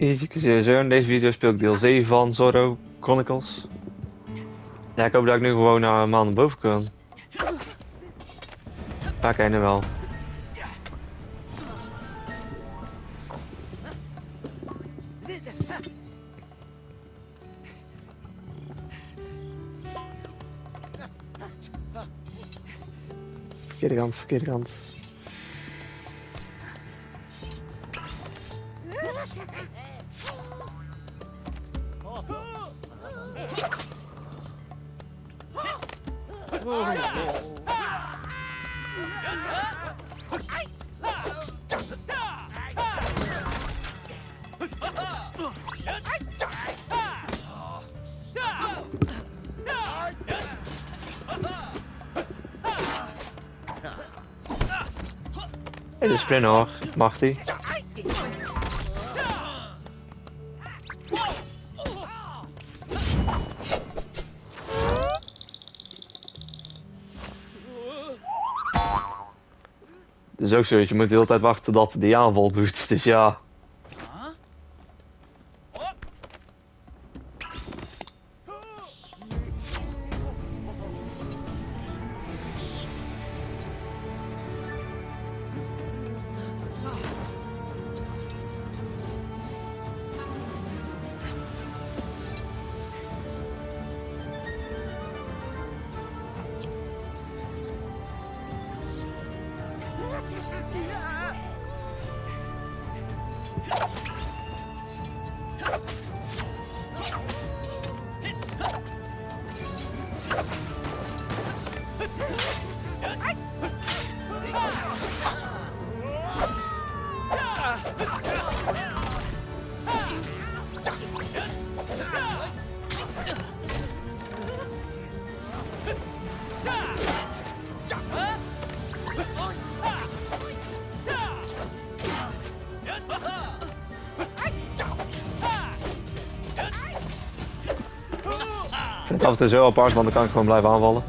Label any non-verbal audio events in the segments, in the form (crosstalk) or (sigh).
In deze video speel ik deel 7 van Zorro Chronicles. Ja, ik hoop dat ik nu gewoon naar een maand boven kan. Keer nu wel. Verkeerde kant, verkeerde kant. Hey, de sprinter hoor. Mag die? Het is ook zo, je moet de hele tijd wachten tot die aanval doet, dus ja. Af toe zo apart, want dan kan ik gewoon blijven aanvallen.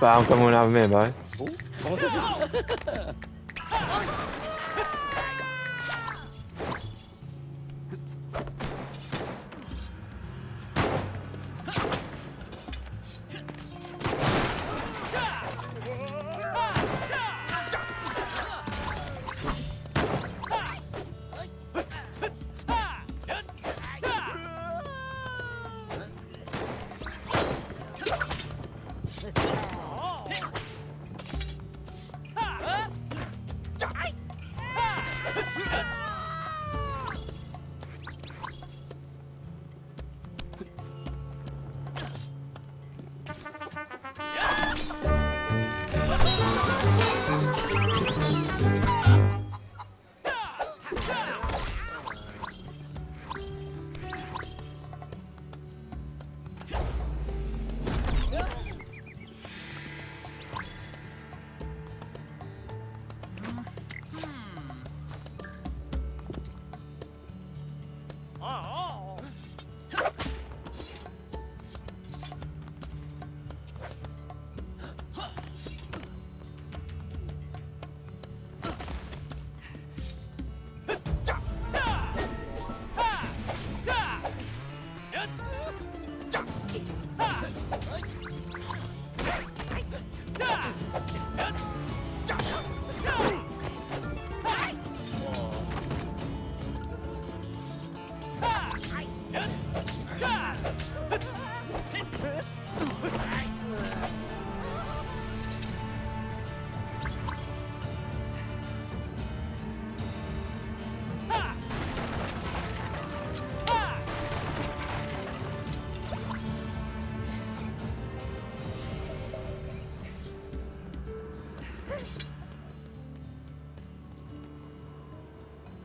Waarom komen we nou meer bij?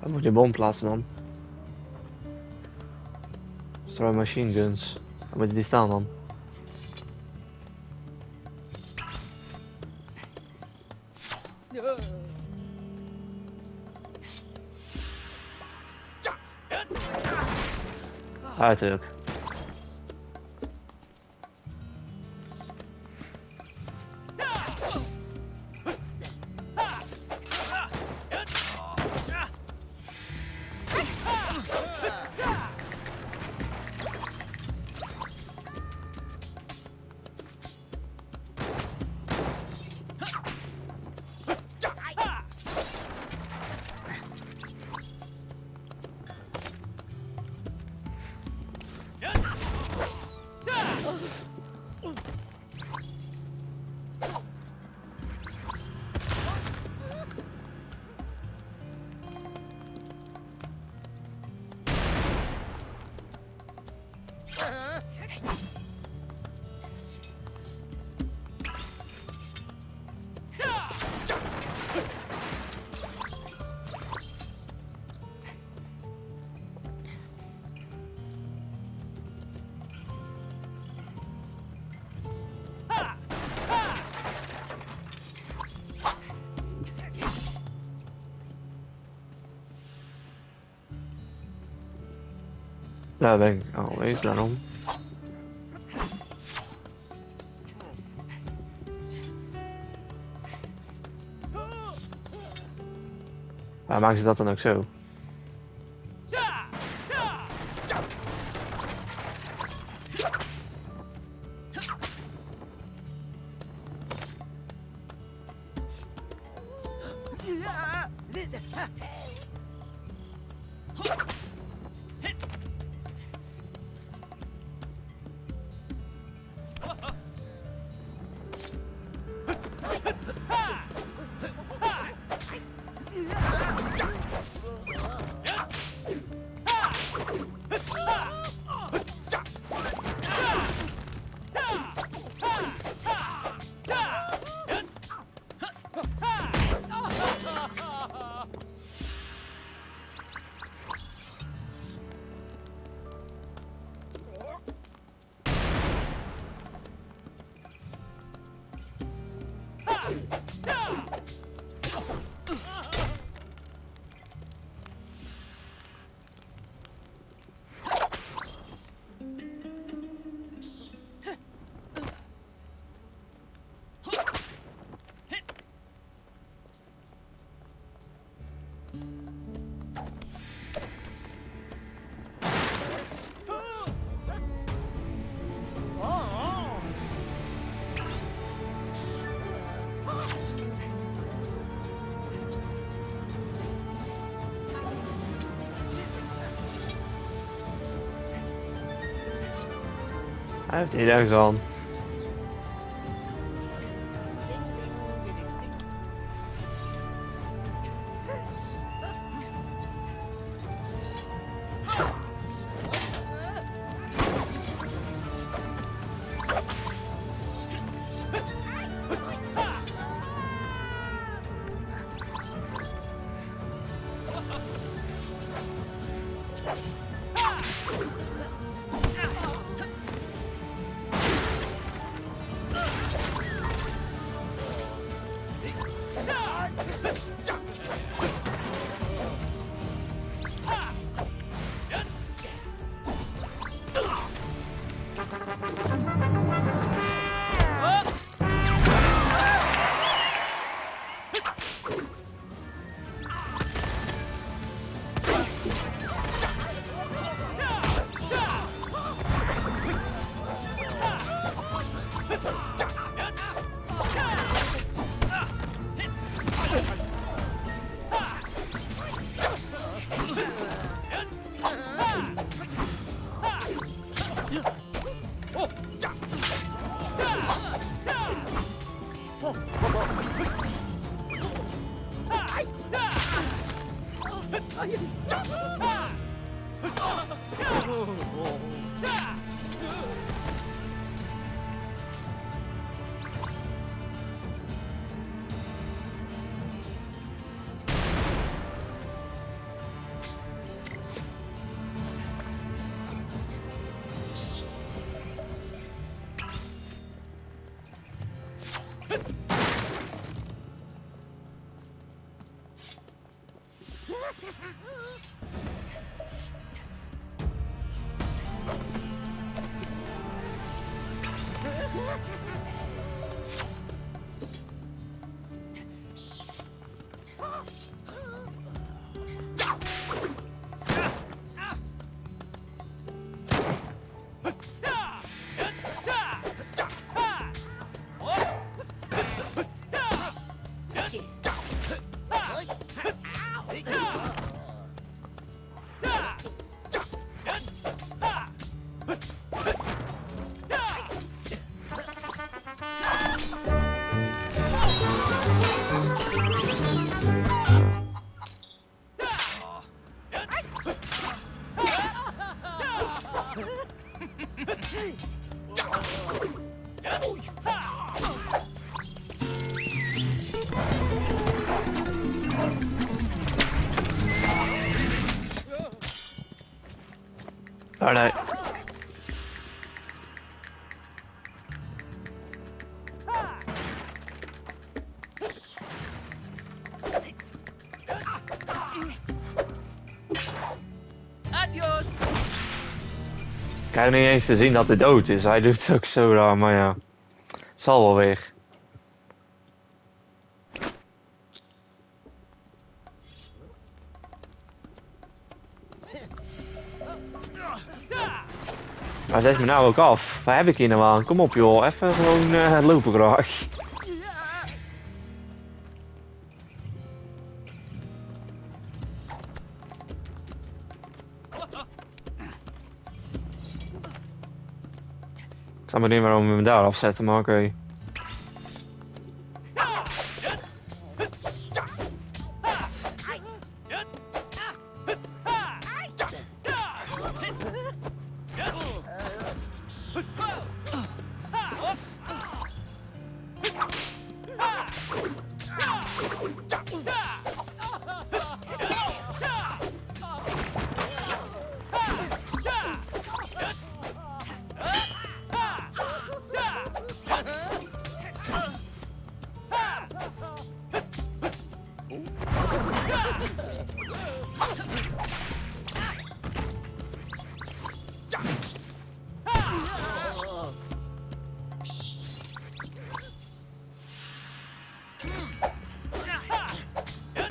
Waar moet je bom plaatsen dan? Destroy machine guns. Waar moet je die staan dan? Uiterlijk. Daar ben alweer, daarom. Waar maken ze dat dan ook zo? Heeft hier ergens aan. Oh All right. Ik krijg niet eens te zien dat hij dood is. Hij doet het ook zo raar, maar ja. Zal wel weer. Maar zet me nou ook af. Waar heb ik hier nou aan? Kom op joh, even gewoon eh, lopen graag. Ik sta benieuwd waarom we hem daar afzetten, maar oké.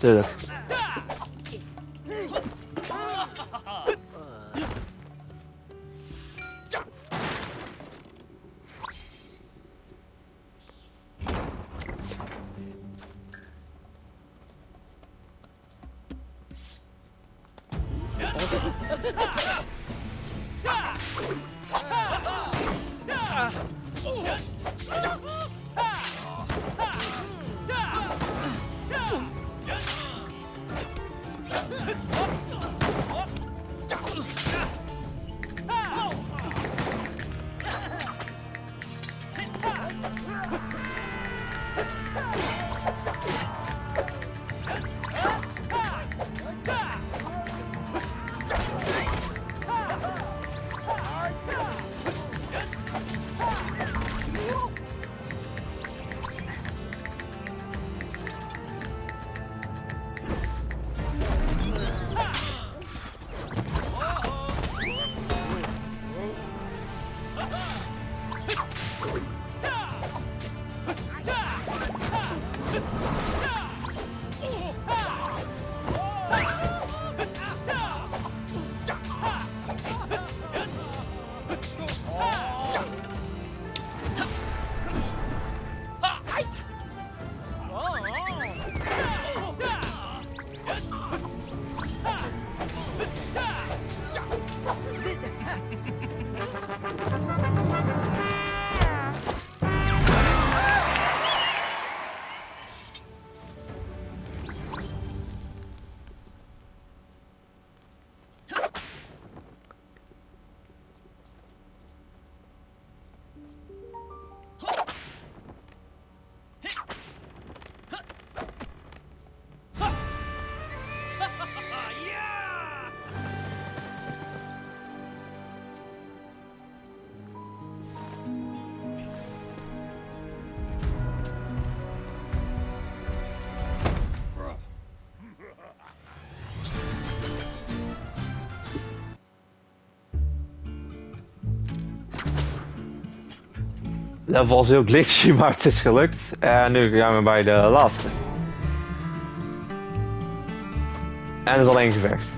对的。Dat was heel glitchy, (laughs) maar het is gelukt. En nu gaan we bij de laatste. En is al één gevecht.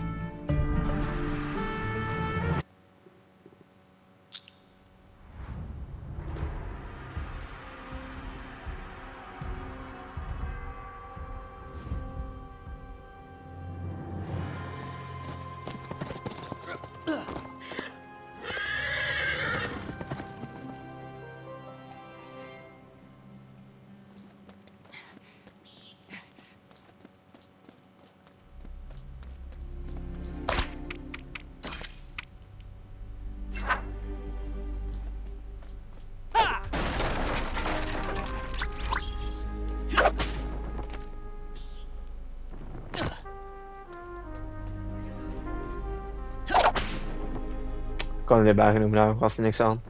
Kan er weer bijgenomen, nou was er niks aan.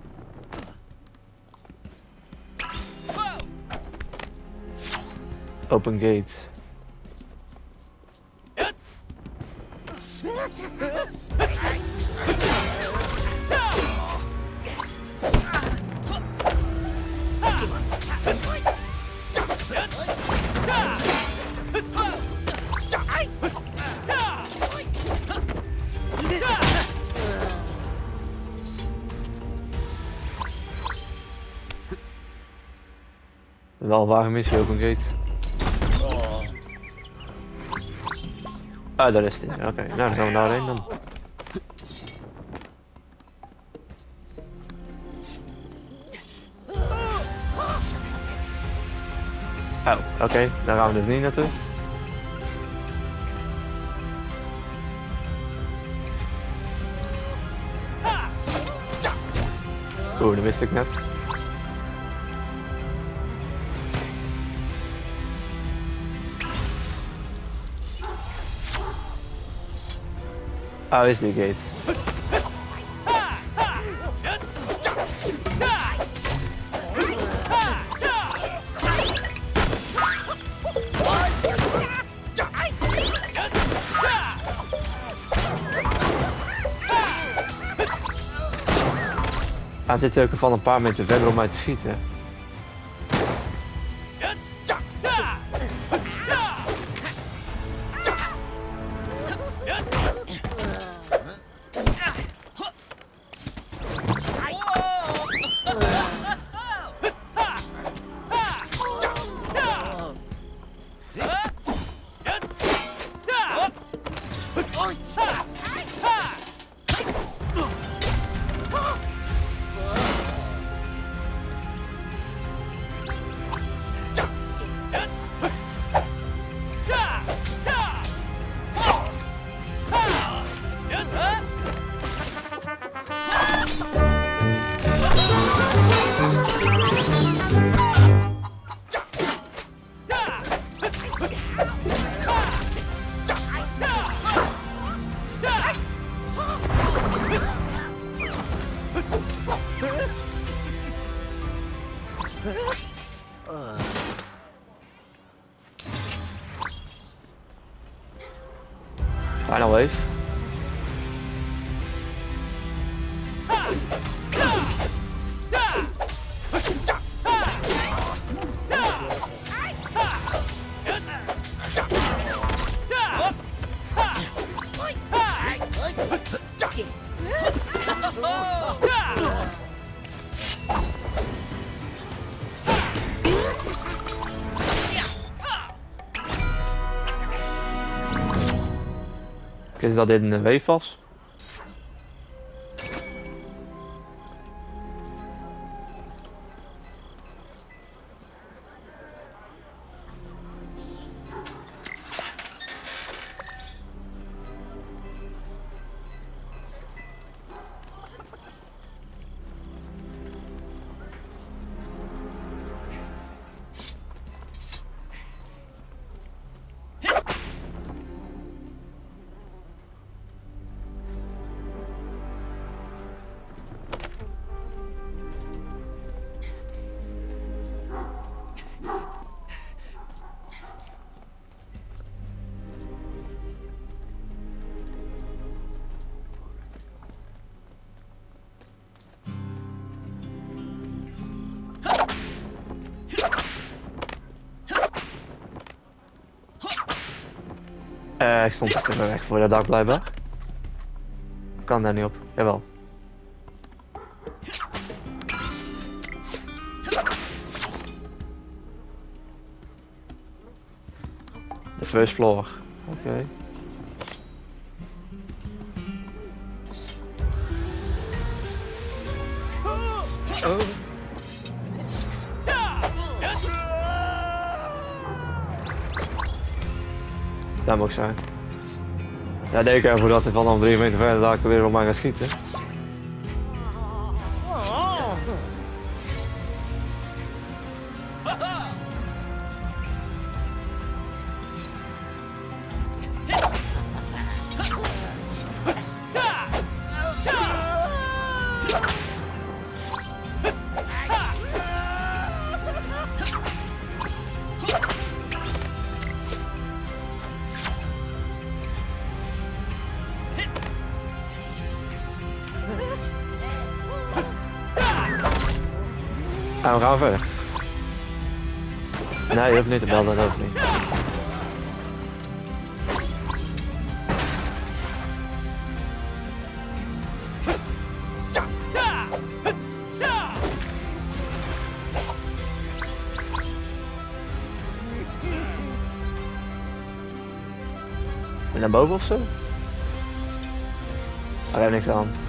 Open gate. Wel een vage missie, open gate. Ah, daar is hij. Oké, nou dan gaan we daarheen dan. Oh, oké, daar gaan we dus niet naartoe. Oeh, dat wist ik net. Oh, is die gate. Hij zit ook van een paar meter verder om mij te schieten. Dat dit een wave was? Ik stond te ver weg voor dat dak blijkbaar. Kan daar niet op. Jawel. De first floor. Oké. Oh. Daar ik zijn. Ja, denk even dat hij vanaf 3 meter verder daar weer op mij gaat schieten. Niet te bellen, dat hoeft niet. Naar boven of zo? Oh, Daar heb niks aan.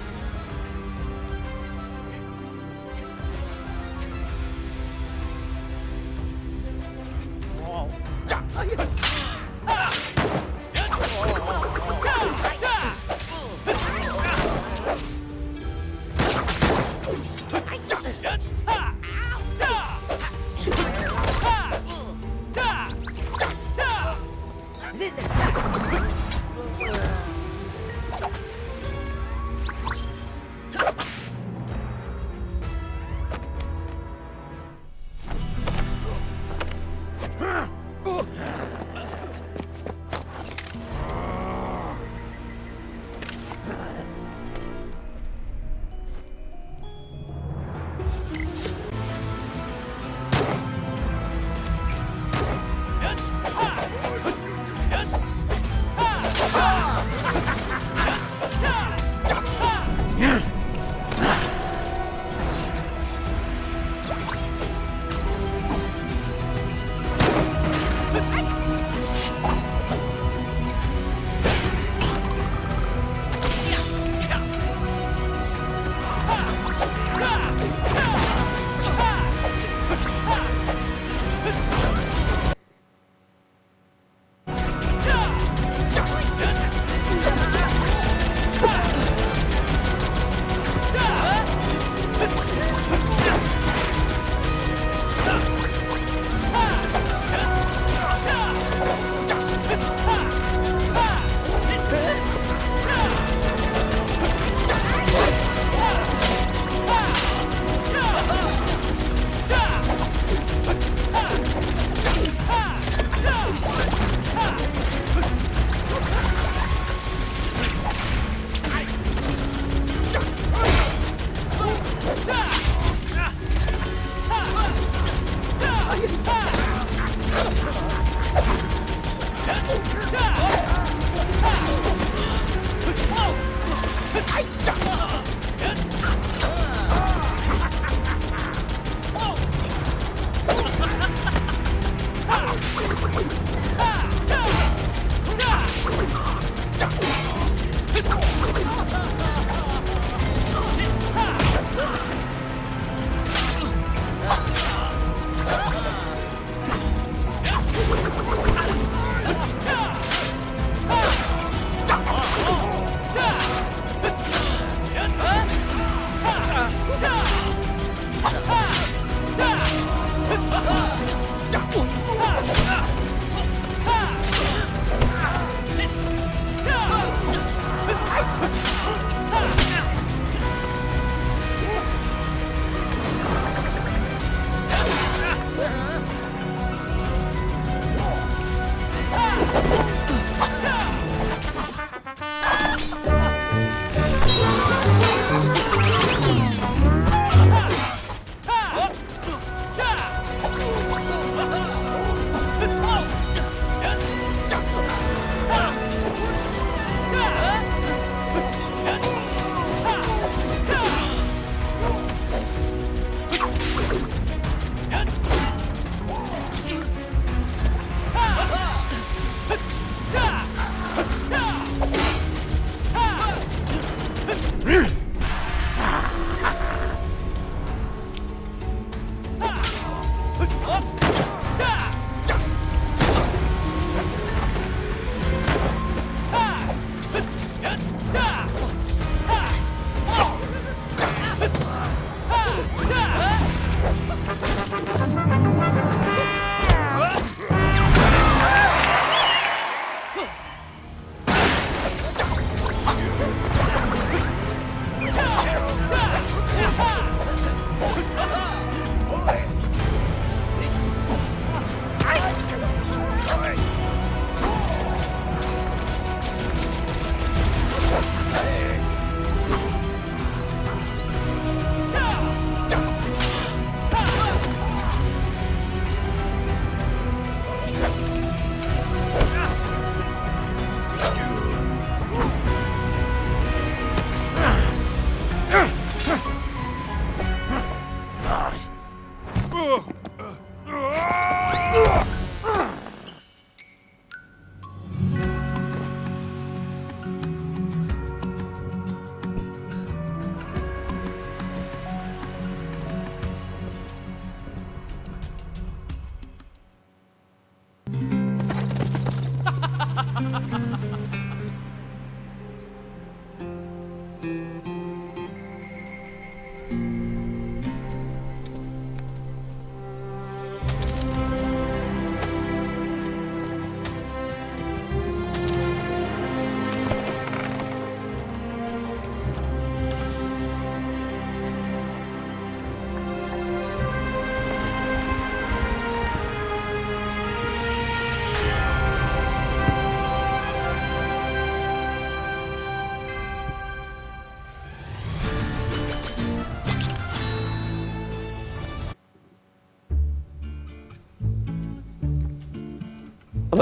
哈哈哈哈哈哈。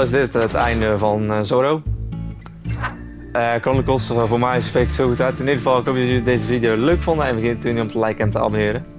Is dit het einde van eh, Zorro. Eh Chronicles, eh, voor mij spreekt zo goed uit. In ieder geval, ik hoop dat jullie deze video leuk vonden en vergeet niet om te liken en te abonneren.